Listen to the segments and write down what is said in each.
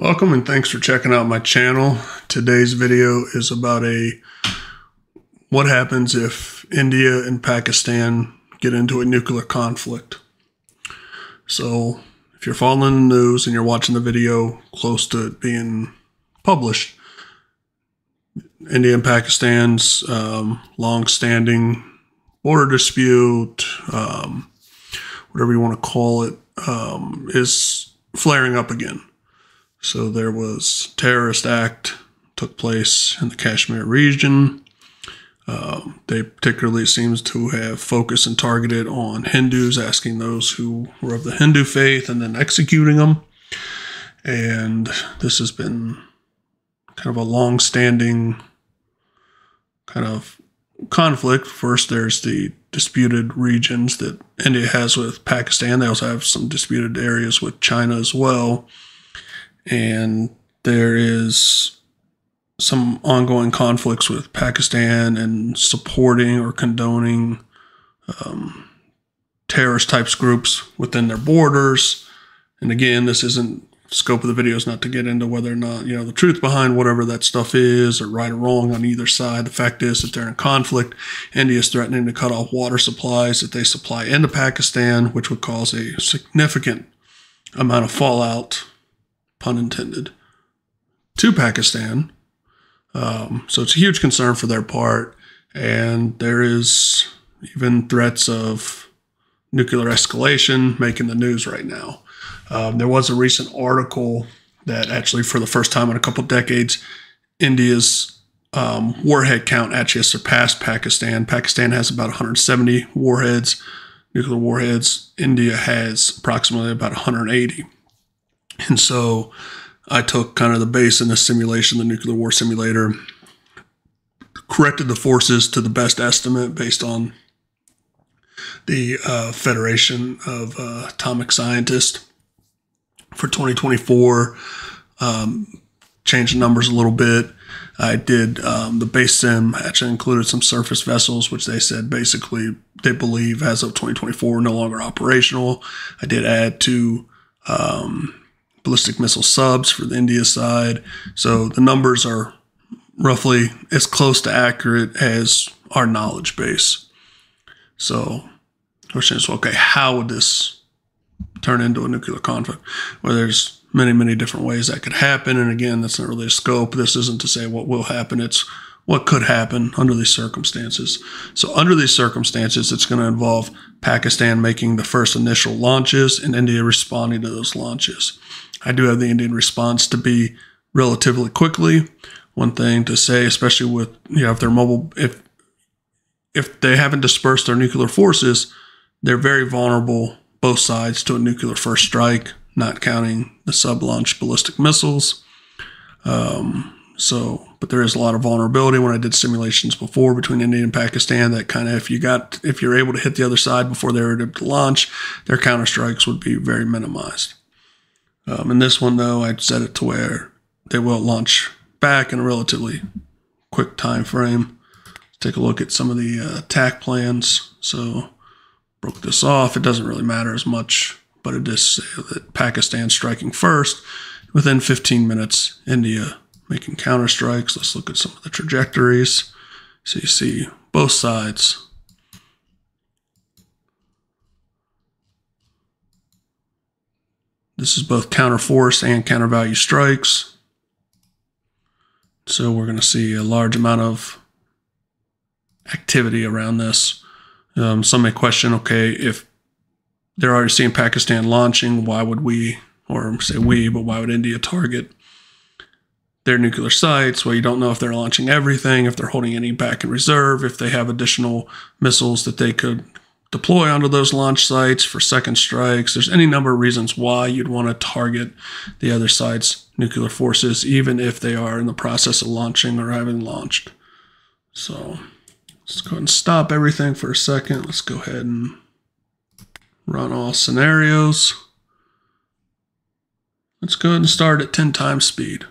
Welcome and thanks for checking out my channel. Today's video is about a what happens if India and Pakistan get into a nuclear conflict. So, if you're following the news and you're watching the video close to it being published, India and Pakistan's um, long-standing border dispute, um, whatever you want to call it, um, is flaring up again. So there was terrorist act took place in the Kashmir region. Um, they particularly seems to have focused and targeted on Hindus, asking those who were of the Hindu faith and then executing them. And this has been kind of a long-standing kind of conflict. First, there's the disputed regions that India has with Pakistan. They also have some disputed areas with China as well and there is some ongoing conflicts with Pakistan and supporting or condoning um, terrorist types groups within their borders. And again, this isn't scope of the video is not to get into whether or not you know the truth behind whatever that stuff is or right or wrong on either side the fact is that they're in conflict india is threatening to cut off water supplies that they supply into pakistan which would cause a significant amount of fallout pun intended, to Pakistan. Um, so it's a huge concern for their part. And there is even threats of nuclear escalation making the news right now. Um, there was a recent article that actually, for the first time in a couple of decades, India's um, warhead count actually has surpassed Pakistan. Pakistan has about 170 warheads, nuclear warheads. India has approximately about 180. And so I took kind of the base in this simulation, the nuclear war simulator, corrected the forces to the best estimate based on the uh, Federation of uh, Atomic Scientists for 2024. Um, changed the numbers a little bit. I did um, the base sim actually included some surface vessels, which they said basically they believe as of 2024 no longer operational. I did add two um, ballistic missile subs for the India side. So the numbers are roughly as close to accurate as our knowledge base. So the question is, okay, how would this turn into a nuclear conflict? Well, there's many, many different ways that could happen. And again, that's not really a scope. This isn't to say what will happen. It's what could happen under these circumstances. So under these circumstances, it's going to involve Pakistan making the first initial launches and India responding to those launches. I do have the Indian response to be relatively quickly. One thing to say, especially with you know if they're mobile, if if they haven't dispersed their nuclear forces, they're very vulnerable both sides to a nuclear first strike, not counting the sub-launch ballistic missiles. Um, so, but there is a lot of vulnerability. When I did simulations before between India and Pakistan, that kind of if you got if you're able to hit the other side before they were able to launch, their counter strikes would be very minimized. Um, in this one, though, I set it to where they will launch back in a relatively quick time frame. Let's take a look at some of the uh, attack plans. So, broke this off. It doesn't really matter as much, but it does say that Pakistan striking first. Within 15 minutes, India making counter strikes. Let's look at some of the trajectories. So you see both sides This is both counter force and counter value strikes. So we're going to see a large amount of activity around this. Um, some may question, okay, if they're already seeing Pakistan launching, why would we, or say we, but why would India target their nuclear sites? Well, you don't know if they're launching everything, if they're holding any back in reserve, if they have additional missiles that they could deploy onto those launch sites for second strikes. There's any number of reasons why you'd want to target the other side's nuclear forces, even if they are in the process of launching or having launched. So let's go ahead and stop everything for a second. Let's go ahead and run all scenarios. Let's go ahead and start at 10 times speed.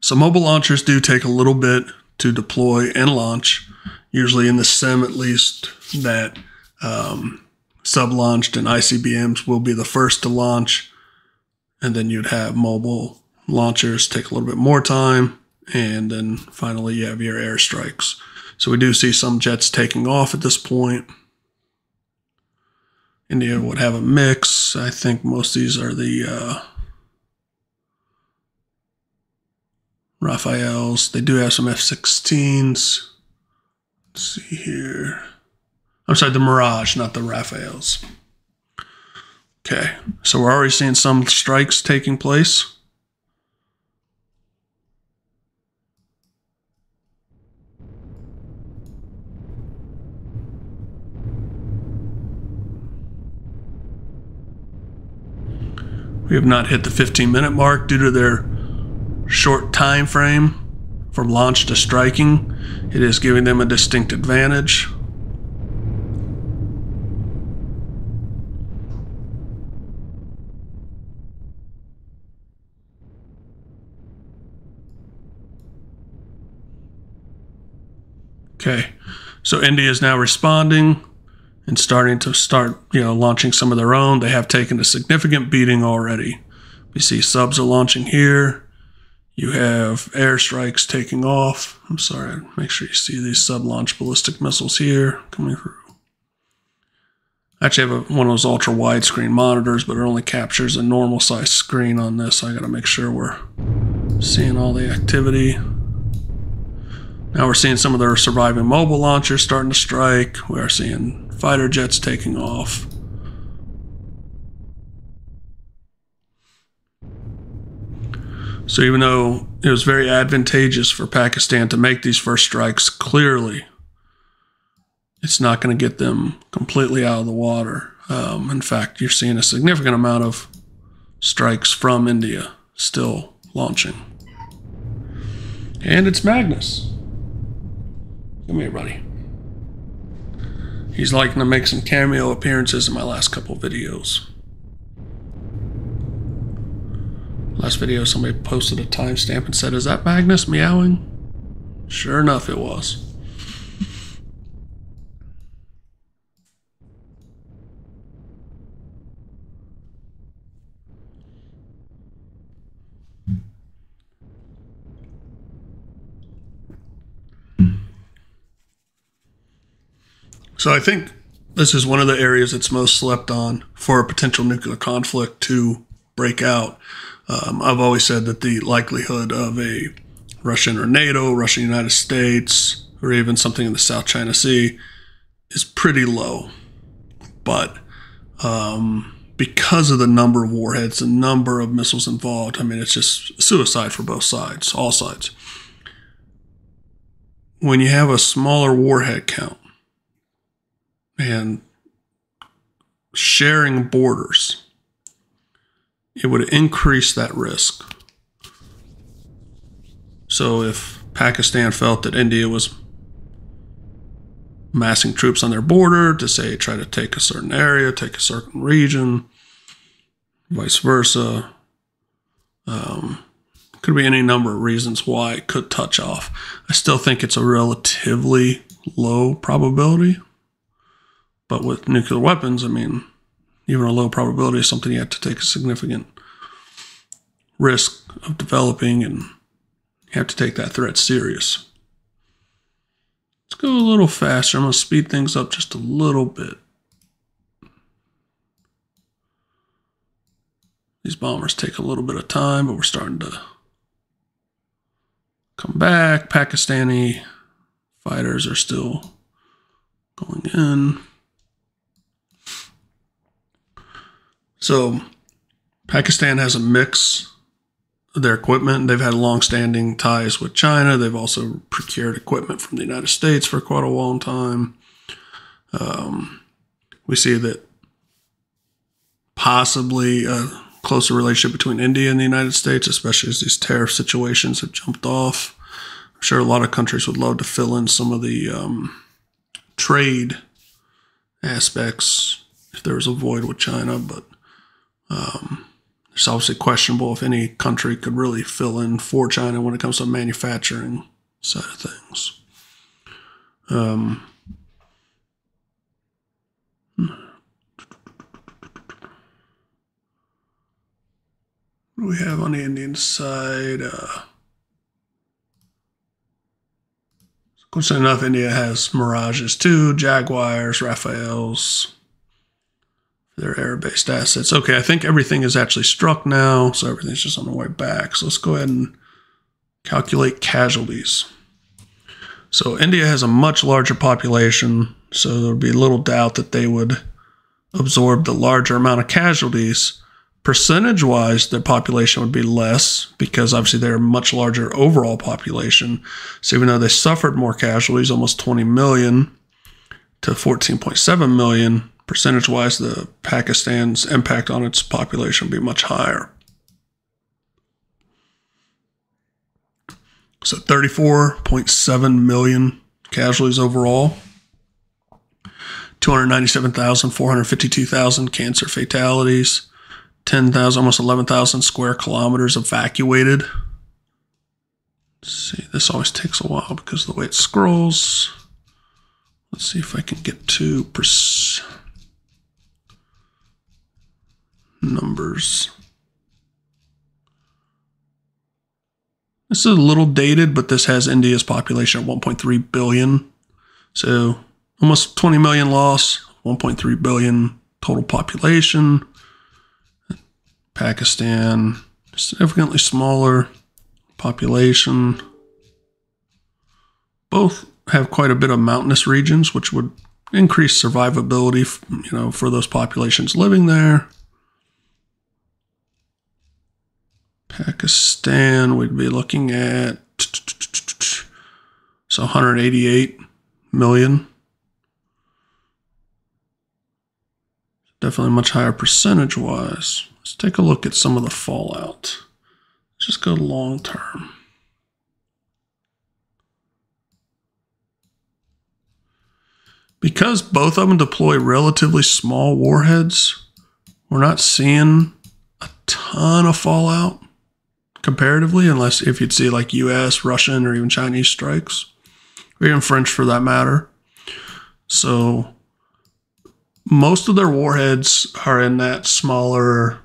So mobile launchers do take a little bit to deploy and launch usually in the sim at least, that um, sub launched and ICBMs will be the first to launch. and then you'd have mobile launchers take a little bit more time, and then finally you have your airstrikes. So we do see some jets taking off at this point. India would have a mix. I think most of these are the uh, Rafales. They do have some F 16s. Let's see here. I'm sorry, the Mirage, not the Rafales. Okay, so we're already seeing some strikes taking place. We have not hit the 15 minute mark due to their short time frame from launch to striking. It is giving them a distinct advantage. Okay, so India is now responding and starting to start, you know, launching some of their own. They have taken a significant beating already. We see subs are launching here. You have airstrikes taking off. I'm sorry, make sure you see these sub launch ballistic missiles here coming through. I actually have a, one of those ultra widescreen monitors, but it only captures a normal size screen on this. I got to make sure we're seeing all the activity. Now we're seeing some of their surviving mobile launchers starting to strike. We are seeing fighter jets taking off. So even though it was very advantageous for Pakistan to make these first strikes, clearly it's not going to get them completely out of the water. Um, in fact, you're seeing a significant amount of strikes from India still launching. And it's Magnus. Come here, buddy. He's liking to make some cameo appearances in my last couple videos. Last video, somebody posted a timestamp and said, Is that Magnus meowing? Sure enough, it was. So I think this is one of the areas that's most slept on for a potential nuclear conflict to break out. Um, I've always said that the likelihood of a Russian or NATO, Russian United States, or even something in the South China Sea is pretty low. But um, because of the number of warheads, the number of missiles involved, I mean, it's just suicide for both sides, all sides. When you have a smaller warhead count, and sharing borders, it would increase that risk. So if Pakistan felt that India was massing troops on their border to say try to take a certain area, take a certain region, vice versa. Um, could be any number of reasons why it could touch off. I still think it's a relatively low probability. But with nuclear weapons, I mean, even a low probability is something you have to take a significant risk of developing, and you have to take that threat serious. Let's go a little faster. I'm going to speed things up just a little bit. These bombers take a little bit of time, but we're starting to come back. Pakistani fighters are still going in. So Pakistan has a mix of their equipment. They've had long-standing ties with China. They've also procured equipment from the United States for quite a long time. Um, we see that possibly a closer relationship between India and the United States, especially as these tariff situations have jumped off. I'm sure a lot of countries would love to fill in some of the um, trade aspects if there was a void with China, but um, it's obviously questionable if any country could really fill in for China when it comes to manufacturing side of things. Um, What do we have on the Indian side? Uh, course, enough, India has Mirages too, Jaguars, Rafales, their air-based assets. Okay, I think everything is actually struck now, so everything's just on the way back. So let's go ahead and calculate casualties. So India has a much larger population, so there would be little doubt that they would absorb the larger amount of casualties. Percentage wise, their population would be less because obviously they're a much larger overall population. So even though they suffered more casualties, almost 20 million to 14.7 million, percentage wise, the Pakistan's impact on its population would be much higher. So 34.7 million casualties overall. 297,452,000 cancer fatalities. 10,000, almost 11,000 square kilometers evacuated. Let's see, this always takes a while because the way it scrolls. Let's see if I can get to pers- numbers. This is a little dated, but this has India's population at 1.3 billion. So almost 20 million loss, 1.3 billion total population. Pakistan, significantly smaller population. Both have quite a bit of mountainous regions, which would increase survivability, you know, for those populations living there. Pakistan, we'd be looking at so 188 million. Definitely much higher percentage wise. Let's take a look at some of the fallout. Let's just go long term. Because both of them deploy relatively small warheads, we're not seeing a ton of fallout comparatively, unless if you'd see like US, Russian, or even Chinese strikes, or even French for that matter. So most of their warheads are in that smaller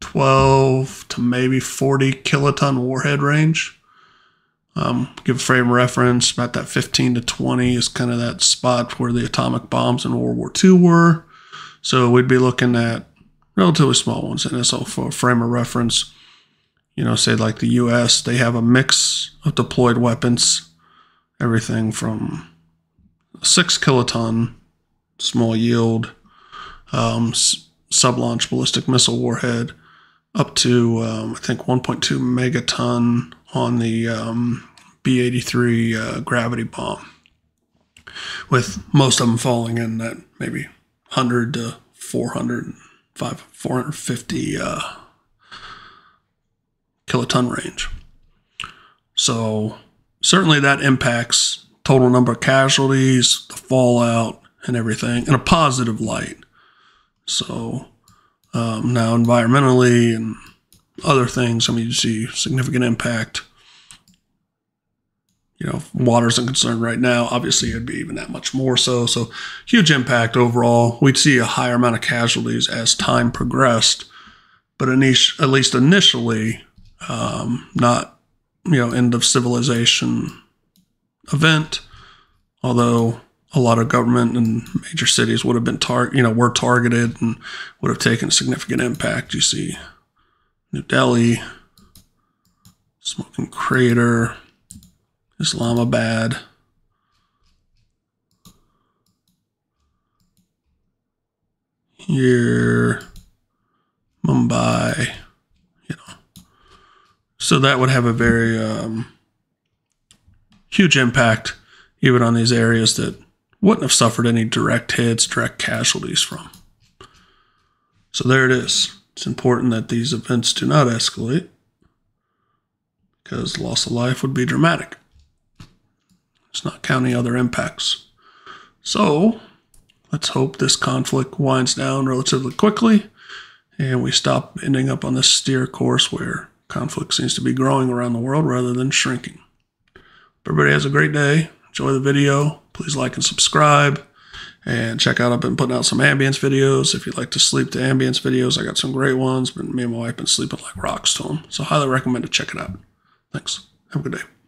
12 to maybe 40 kiloton warhead range. Um, give a frame reference, about that 15 to 20 is kind of that spot where the atomic bombs in World War II were. So we'd be looking at relatively small ones. And so for frame of reference, you know, say like the US, they have a mix of deployed weapons, everything from six kiloton small yield um, sub launch ballistic missile warhead up to, um, I think, 1.2 megaton on the um, B 83 uh, gravity bomb, with most of them falling in that maybe 100 to 400, 5, 450 uh, kiloton range. So certainly that impacts total number of casualties, the fallout, and everything in a positive light. So um, now environmentally and other things, I mean, you see significant impact. You know, water isn't concerned right now. Obviously, it'd be even that much more so. So, huge impact overall. We'd see a higher amount of casualties as time progressed, but at least initially, um, not you know end of civilization event. Although a lot of government and major cities would have been tar- you know were targeted and would have taken significant impact. You see New Delhi, Smoking Crater, Islamabad. Here, Mumbai, you know. So that would have a very um, huge impact even on these areas that wouldn't have suffered any direct hits, direct casualties from. So there it is. It's important that these events do not escalate because loss of life would be dramatic. It's not counting other impacts. So let's hope this conflict winds down relatively quickly and we stop ending up on this steer course where conflict seems to be growing around the world rather than shrinking. Everybody has a great day. Enjoy the video. Please like and subscribe. And check out, I've been putting out some ambience videos. If you like to sleep to ambience videos, I got some great ones. But me and my wife been sleeping like rocks to them. So highly recommend to check it out. Thanks. Have a good day.